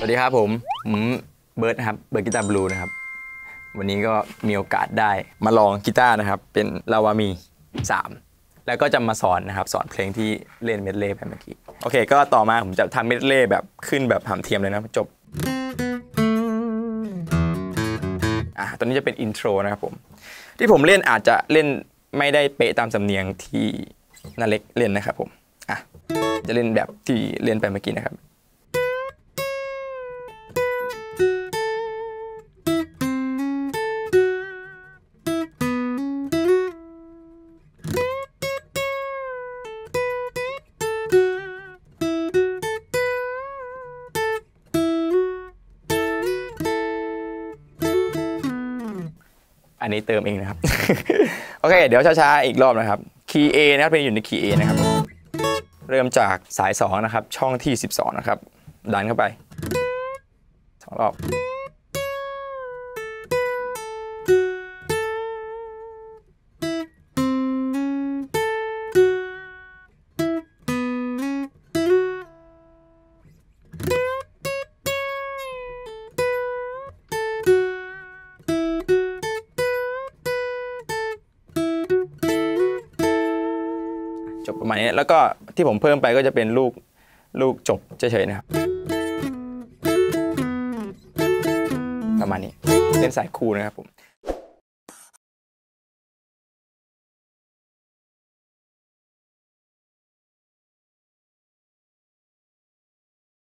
สวัสดีครับผมผมเบิร์ดนะครับ Bird Guitar Blue นะครับ วันนี้ก็มีโอกาสได้มาลองกีตาร์นะครับ เป็น Lava Me 3 แล้วก็จะมาสอนนะครับ สอนเพลงที่เล่นเมดเล่ไปเมื่อกี้ โอเค ก็ต่อมาผมจะทำเมดเล่แบบขึ้นแบบหำเทียมเลยนะจบ อะตอนนี้จะเป็น intro นะครับผม ที่ผมเล่นอาจจะเล่นไม่ได้เป๊ะตามสำเนียงที่น้าเล็กเล่นนะครับผม อะ จะเล่นแบบที่เล่นไปเมื่อกี้นะครับ อันนี้เติมเองนะครับ โอเค เดี๋ยวช้าๆ อีกรอบนะครับ คีย์ A นะครับเป็นอยู่ในคีย์ A นะครับ เริ่มจากสาย 2 นะครับ ช่องที่ 12 นะครับ ดันเข้าไปสองรอบ จบประมาณนี้ แล้วก็ที่ผมเพิ่มไปก็จะเป็นลูกลูกจบเฉยๆนะครับ ประมาณนี้เล่นสายคูนะครับผม